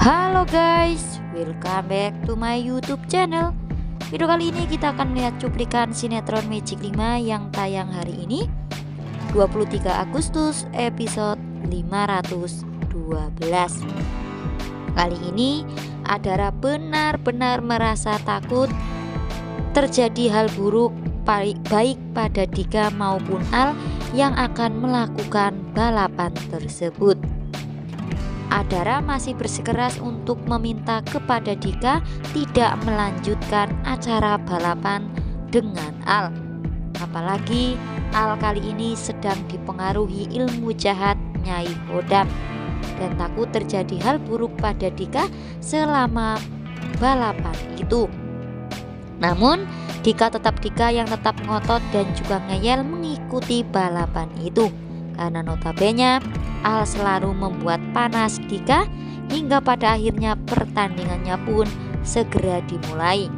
Halo guys, welcome back to my YouTube channel. Video kali ini kita akan melihat cuplikan sinetron Magic 5 yang tayang hari ini 23 Agustus episode 512. Kali ini Adara benar-benar merasa takut terjadi hal buruk baik pada Dika maupun Al yang akan melakukan balapan tersebut. Adara masih bersikeras untuk meminta kepada Dika tidak melanjutkan acara balapan dengan Al. Apalagi Al kali ini sedang dipengaruhi ilmu jahat Nyai Hodam dan takut terjadi hal buruk pada Dika selama balapan itu. Namun, Dika tetap Dika yang tetap ngotot dan juga ngeyel mengikuti balapan itu karena notabene Al selalu membuat panas Dika hingga pada akhirnya pertandingannya pun segera dimulai.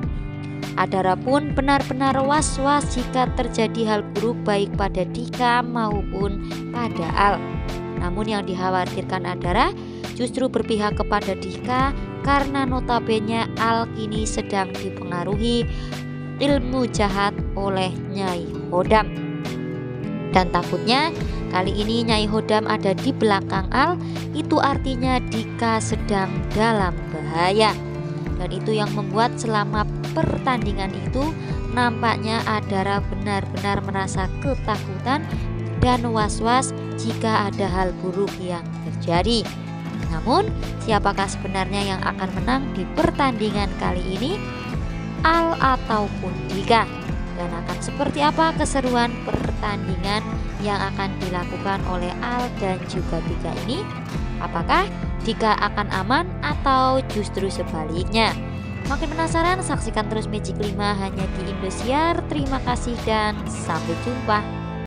Adara pun benar-benar was-was jika terjadi hal buruk baik pada Dika maupun pada Al. Namun yang dikhawatirkan Adara justru berpihak kepada Dika karena notabene Al kini sedang dipengaruhi ilmu jahat oleh Nyai Hodam. Dan takutnya Kali ini Nyai Hodam ada di belakang Al Itu artinya Dika sedang dalam bahaya. Dan itu yang membuat selama pertandingan itu Nampaknya Adara benar-benar merasa ketakutan dan was-was jika ada hal buruk yang terjadi. Namun siapakah sebenarnya yang akan menang di pertandingan kali ini? Al ataupun Dika Dan akan seperti apa keseruan pertandingan yang akan dilakukan oleh Al dan juga Dika ini? Apakah Dika akan aman atau justru sebaliknya? Makin penasaran? Saksikan terus Magic 5 hanya di Indosiar. Terima kasih dan sampai jumpa.